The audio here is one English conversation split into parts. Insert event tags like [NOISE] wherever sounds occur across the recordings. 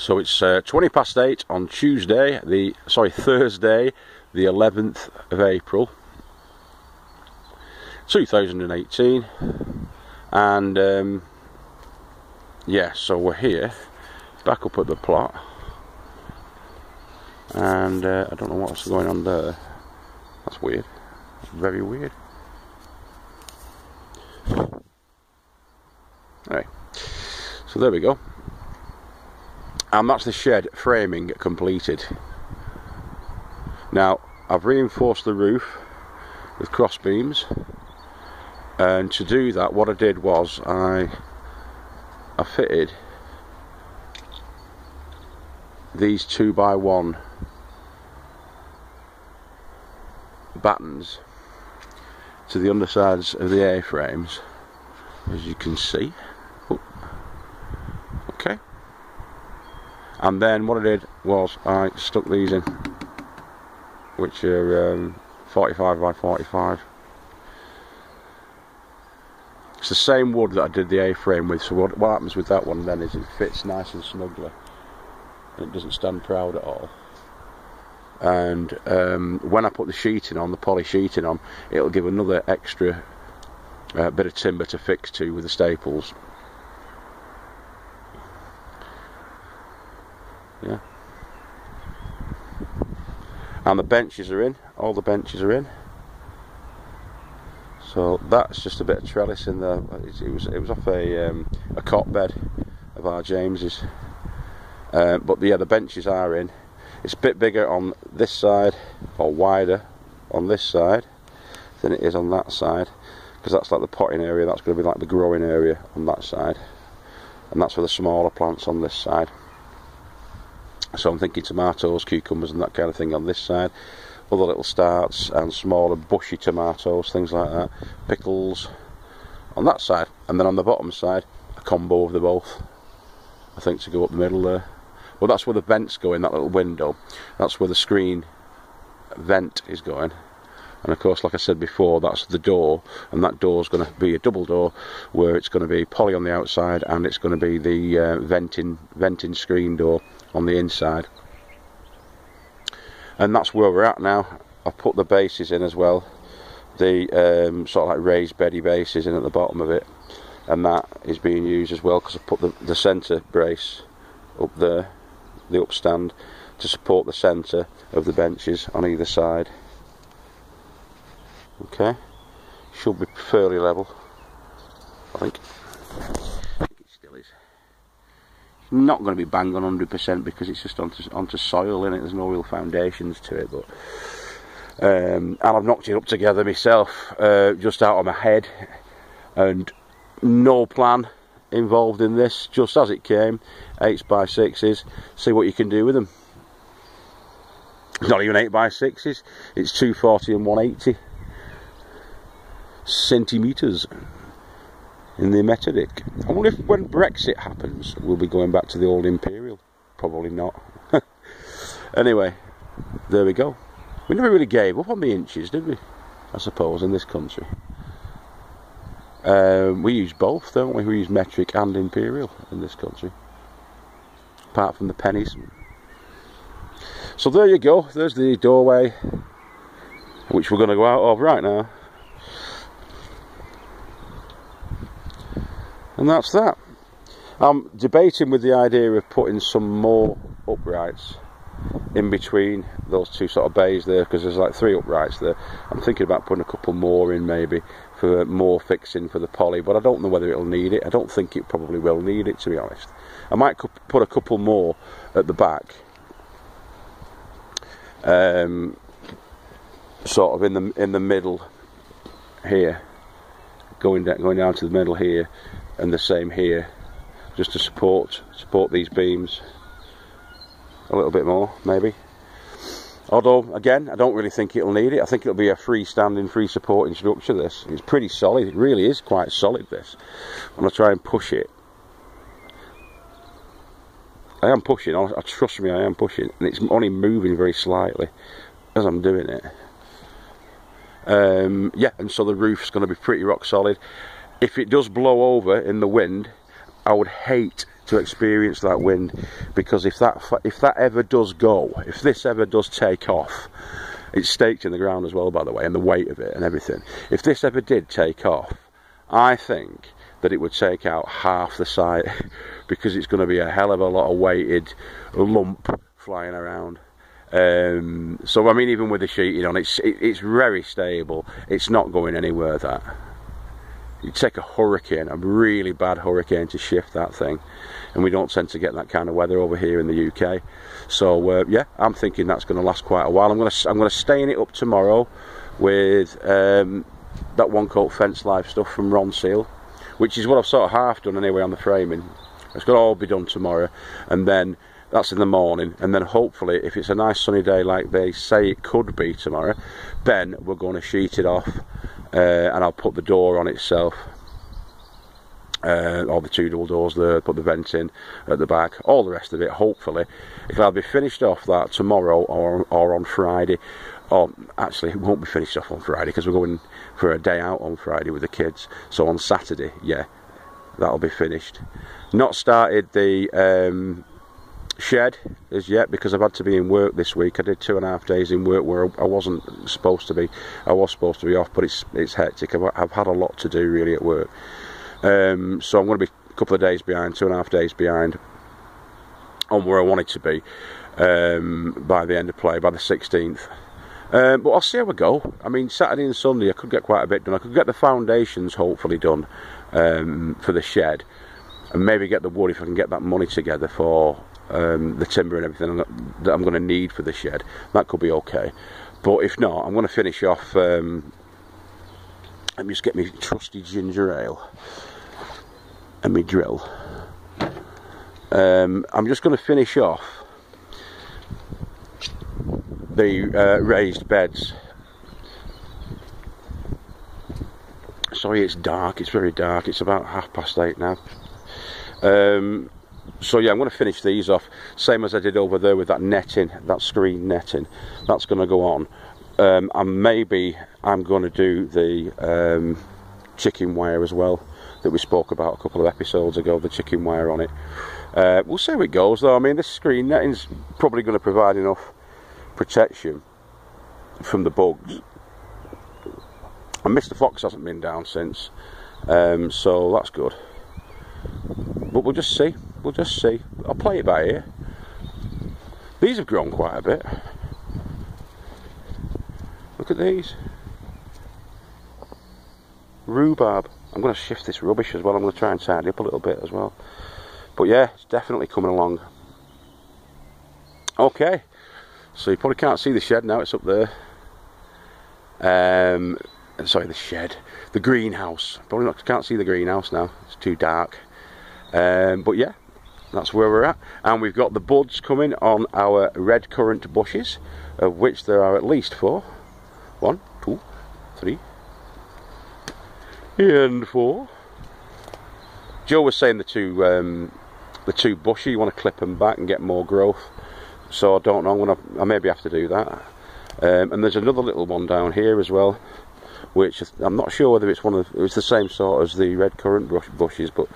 So it's uh, 20 past 8 on Tuesday, the sorry, Thursday, the 11th of April 2018. And um, yeah, so we're here, back up at the plot. And uh, I don't know what's going on there. That's weird. Very weird. Alright. So there we go and that's the shed framing completed. Now I've reinforced the roof with cross beams and to do that what I did was I I fitted these two by one battens to the undersides of the A-frames as you can see and then what I did was I stuck these in which are um, 45 by 45 it's the same wood that I did the A-frame with so what, what happens with that one then is it fits nice and snugly and it doesn't stand proud at all. And um, when I put the sheeting on, the poly sheeting on, it'll give another extra uh, bit of timber to fix to with the staples yeah. And the benches are in. All the benches are in. So that's just a bit of trellis in there it was it was off a um, a cot bed of our James's. Uh, but yeah the benches are in. It's a bit bigger on this side or wider on this side than it is on that side because that's like the potting area that's going to be like the growing area on that side. And that's for the smaller plants on this side so I'm thinking tomatoes, cucumbers and that kind of thing on this side. Other little starts and smaller bushy tomatoes, things like that. Pickles on that side. And then on the bottom side, a combo of the both. I think to go up the middle there. Well, that's where the vents go in, that little window. That's where the screen vent is going. And of course, like I said before, that's the door, and that door is going to be a double door, where it's going to be poly on the outside, and it's going to be the uh, venting venting screen door on the inside. And that's where we're at now. I've put the bases in as well. The um, sort of like raised beddy bases in at the bottom of it. And that is being used as well because I've put the, the centre brace up there the upstand to support the centre of the benches on either side. Okay. Should be fairly level I think not going to be bang on 100% because it's just onto, onto soil in it, there's no real foundations to it. But um, And I've knocked it up together myself, uh, just out of my head, and no plan involved in this, just as it came, 8 by 6s see what you can do with them. Not even 8 by 6s it's 240 and 180 centimetres in the Methodic. I wonder if when Brexit happens, we'll be going back to the old Imperial. Probably not. [LAUGHS] anyway, there we go. We never really gave up on the inches, did we? I suppose, in this country. Um, we use both, don't we? We use metric and imperial in this country. Apart from the pennies. So there you go. There's the doorway, which we're going to go out of right now. And that's that. I'm debating with the idea of putting some more uprights in between those two sort of bays there because there's like three uprights there. I'm thinking about putting a couple more in maybe for more fixing for the poly, but I don't know whether it'll need it. I don't think it probably will need it to be honest. I might put a couple more at the back, um, sort of in the in the middle here, going down going down to the middle here, and the same here just to support support these beams a little bit more maybe. Although again I don't really think it'll need it. I think it'll be a freestanding free supporting structure this. It's pretty solid. It really is quite solid this. I'm to try and push it I am pushing I, trust me I am pushing and it's only moving very slightly as I'm doing it. Um, yeah and so the roof's going to be pretty rock solid if it does blow over in the wind, I would hate to experience that wind because if that if that ever does go, if this ever does take off, it's staked in the ground as well, by the way, and the weight of it and everything. If this ever did take off, I think that it would take out half the site [LAUGHS] because it's going to be a hell of a lot of weighted lump flying around. Um, so I mean, even with the sheeting on, it's it, it's very stable. It's not going anywhere. That you take a hurricane, a really bad hurricane, to shift that thing, and we don't tend to get that kind of weather over here in the UK. So uh, yeah, I'm thinking that's going to last quite a while. I'm going to I'm going to stain it up tomorrow with um, that one coat fence life stuff from Ronseal, which is what I've sort of half done anyway on the framing. It's going to all be done tomorrow, and then that's in the morning and then hopefully if it's a nice sunny day like they say it could be tomorrow then we're going to sheet it off uh, and I'll put the door on itself uh, the two double doors there, put the vent in at the back, all the rest of it. Hopefully, it'll either be finished off that tomorrow or or on Friday. Or actually, it won't be finished off on Friday because we're going for a day out on Friday with the kids. So on Saturday, yeah, that'll be finished. Not started the um, shed as yet because I've had to be in work this week. I did two and a half days in work where I wasn't supposed to be. I was supposed to be off, but it's it's hectic. I've, I've had a lot to do really at work, um, so I'm going to be a couple of days behind, two and a half days behind on where I wanted to be um, by the end of play by the 16th. Um, but I'll see how we go. I mean, Saturday and Sunday I could get quite a bit done. I could get the foundations hopefully done um, for the shed and maybe get the wood if I can get that money together for um, the timber and everything that I'm going to need for the shed. That could be okay. But if not, I'm going to finish off. Um, let me just get me trusty ginger ale and me drill. Um, I'm just going to finish off the uh, raised beds. Sorry, it's dark. It's very dark. It's about half past eight now. Um, so yeah, I'm going to finish these off, same as I did over there with that netting, that screen netting. That's going to go on. Um, and maybe I'm going to do the um, chicken wire as well that we spoke about a couple of episodes ago, the chicken wire on it. Uh, we'll see how it goes though. I mean, this screen netting's probably going to provide enough protection from the bugs. And Mr. Fox hasn't been down since, um, so that's good. But we'll just see. We'll just see. I'll play it by ear. These have grown quite a bit. Look at these. Rhubarb. I'm going to shift this rubbish as well. I'm going to try and tidy up a little bit as well. But yeah, it's definitely coming along. Okay. So you probably can't see the shed now. It's up there. Um, sorry, the shed. The greenhouse. Probably not, can't see the greenhouse now. It's too dark. Um, but yeah, that's where we're at. And we've got the buds coming on our red currant bushes, of which there are at least four. One, two, three, and four. Joe was saying the two, um, the two bushy, you want to clip them back and get more growth. So I don't know. I'm gonna, I maybe have to do that. Um, and there's another little one down here as well, which I'm not sure whether it's one of it's the same sort as the red currant bush, bushes, but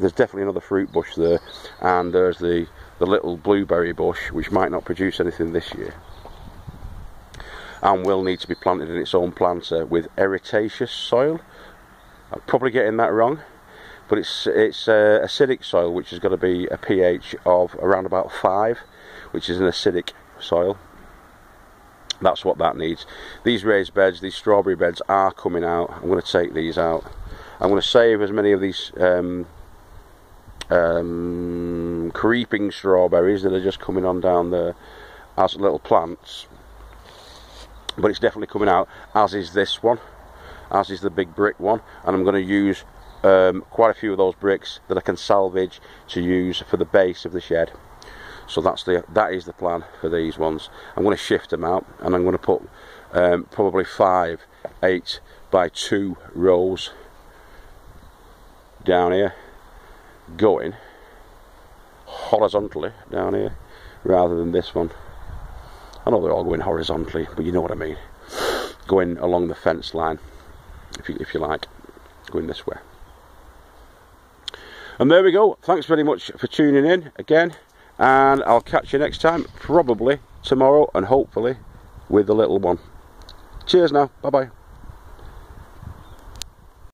there's definitely another fruit bush there and there's the the little blueberry bush which might not produce anything this year. And will need to be planted in its own planter with eritaceous soil. I'm probably getting that wrong but it's it's uh, acidic soil which has got to be a pH of around about 5 which is an acidic soil. That's what that needs. These raised beds these strawberry beds are coming out. I'm going to take these out. I'm going to save as many of these um, um, creeping strawberries that are just coming on down there as little plants. But it's definitely coming out as is this one as is the big brick one. And I'm going to use um, quite a few of those bricks that I can salvage to use for the base of the shed. So that's the that is the plan for these ones. I'm going to shift them out and I'm going to put um, probably five eight by two rows down here going horizontally down here rather than this one. I know they're all going horizontally, but you know what I mean. Going along the fence line, if you, if you like, going this way. And there we go. Thanks very much for tuning in again. And I'll catch you next time, probably tomorrow, and hopefully with the little one. Cheers now. Bye bye.